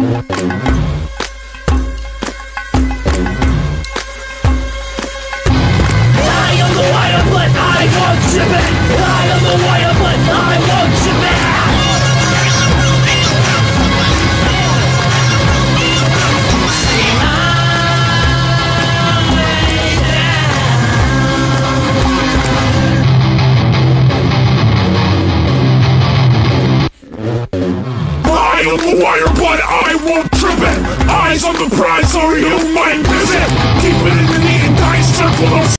I am the wire, but I won't trip it. Eyes on the prize.